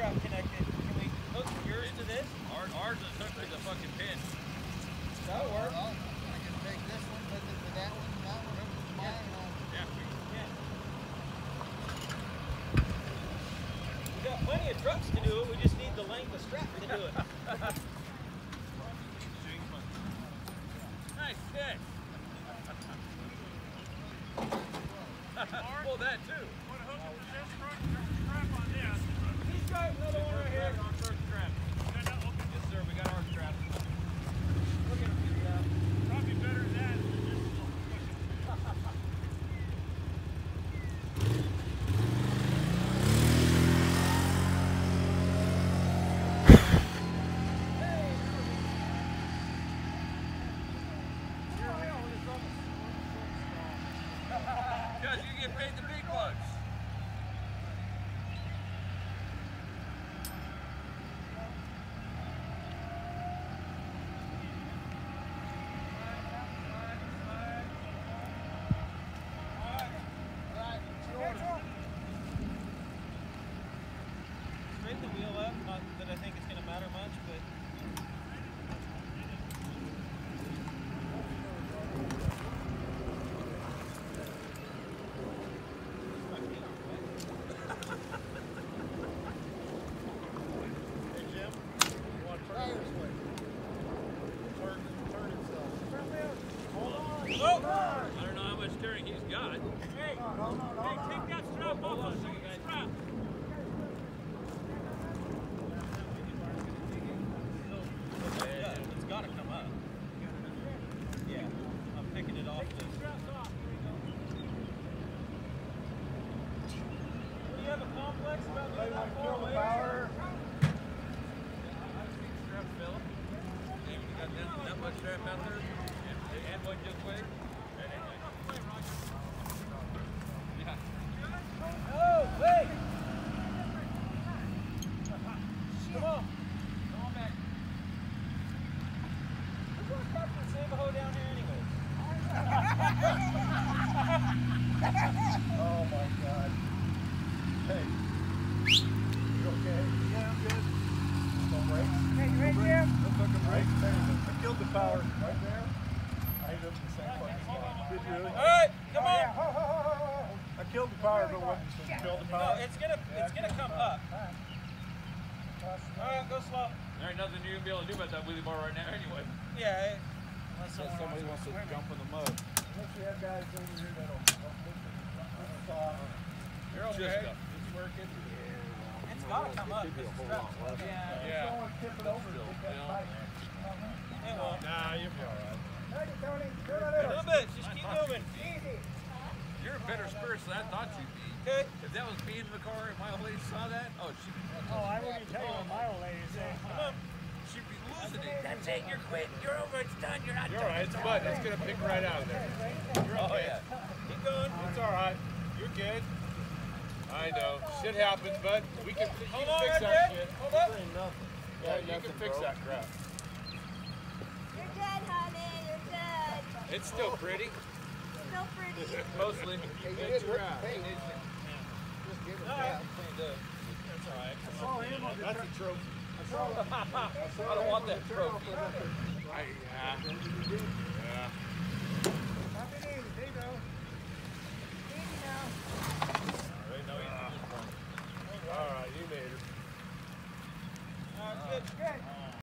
strap connected. Can we hook yours to this? Ours, ours is hooked to the fucking pin. That'll work. Well, I can take this one, hook it to that one, and that one, hook it to mine, and I'll Yeah, we, Yeah. We got plenty of trucks to do it. We just need the length of strap to do it. nice stick. Pull that too. He's got another one right here. On first strap. Yes, sir. We got our strap. We're gonna figure it out. Because you get paid the big bucks. Straighten the wheel up. Not that I think it's gonna matter much, but tire swing. Turn, turn itself. oh, I don't know how much steering he's got. hey, hey, take that strap off. I'll show you the strap. Yeah, it's gotta come up. Yeah, I'm picking it off. The... Do you have a complex about doing that far away? Strap fill. David, you got that, there? And, and one just way? Yeah. Oh, wait! Come on. Come on back. We're going to Captain Savaho down here anyways. Oh my God. Hey. You okay? Yeah, I'm good. No brakes? Hey, you ready, Jim? No fucking brakes. There you go. I killed the power. Right there? I ended up in the same fucking spot. Did you really? All right, come oh, on. Ho, ho, ho, ho, ho. I killed the power, but wasn't supposed to kill the No, it's gonna, it's gonna come up. All right, go slow. There ain't nothing you're gonna be able to do about that wheelie bar right now anyway. Yeah. it- Unless somebody wants to jump in the mud. Unless you have guys over here that'll. You're Just okay. go. It's working. It's gotta come up. 'cause the strap- Yeah. Yeah. Don't tip it over. Still, Get that yeah. pipe. It won't. Nah, you'll be alright. Thank you, Tony. Do it A a little little. bit. Just keep moving. Easy. You're a better spirit than I thought you'd be. Okay. If that was me in the car and my old lady saw that, oh, she'd be, Oh, I wouldn't tell you what my old lady said. Come on. she'd be losing it. That's it. You're quitting. You're over. It's done. You're not You're all right. It's mud. It's gonna pick right out of there. Oh, yeah. Keep going. It's all right. You're good. I know. Shit happens, bud. We can, you Hold can on fix right that there. shit. Hold up. Yeah, you can fix that crap. You're dead, honey. You're dead. It's still pretty. So pretty. Mostly. Hey, you did hey, It needs Just give it All that. Cleaned up. That's all right. I saw him on the That's a trophy. I don't want that trophy. I, yeah. Yeah. Happy days. Go. Now.